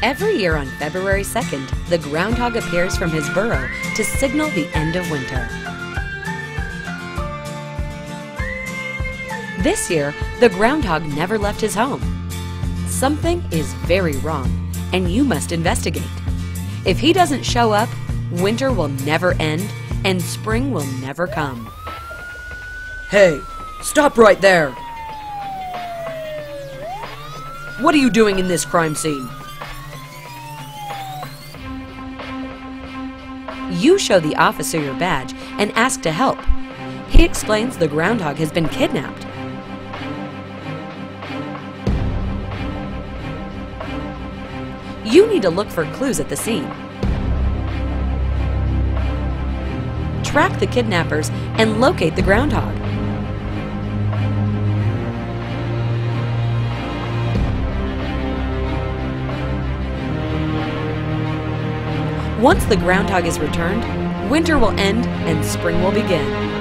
Every year on February 2nd, the groundhog appears from his burrow to signal the end of winter. This year, the groundhog never left his home. Something is very wrong, and you must investigate. If he doesn't show up, winter will never end and spring will never come. Hey, stop right there! What are you doing in this crime scene? You show the officer your badge and ask to help. He explains the groundhog has been kidnapped. You need to look for clues at the scene. Track the kidnappers and locate the groundhog. Once the groundhog is returned, winter will end and spring will begin.